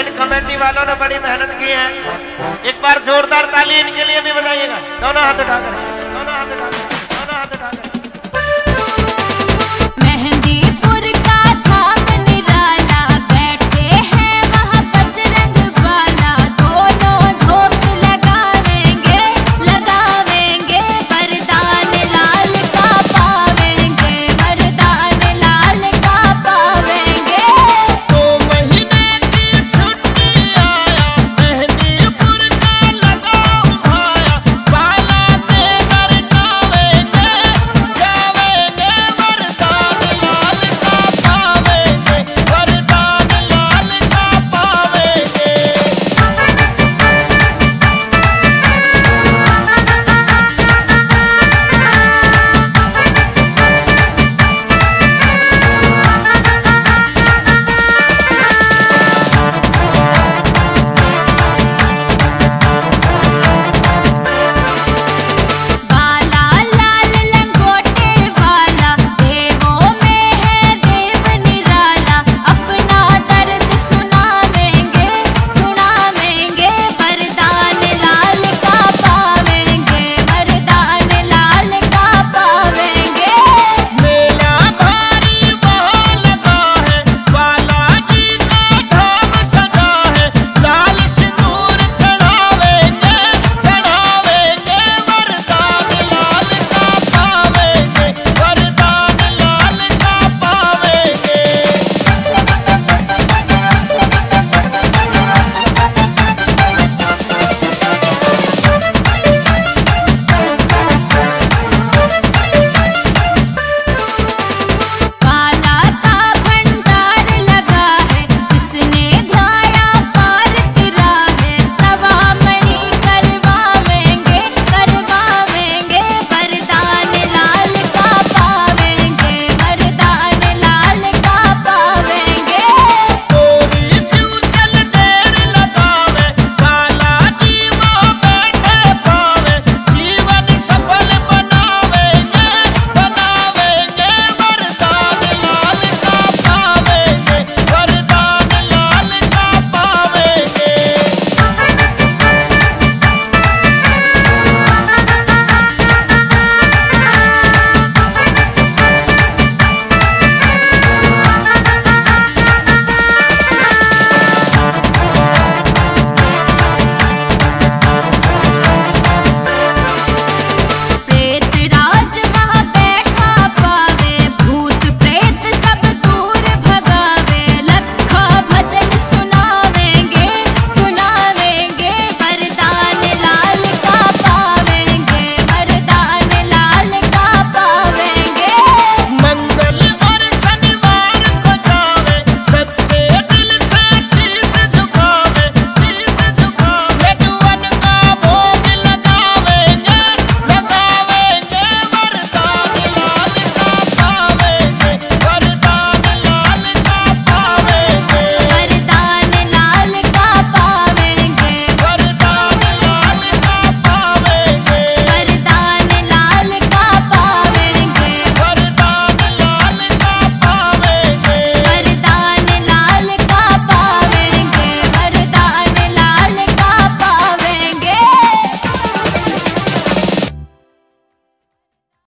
इन committee वालों ने बड़ी मेहनत की है। एक बार जोरदार ताली इनके लिए भी बजाइएगा। दोनों हाथ उठाकर। दोनों हाथ उठाकर।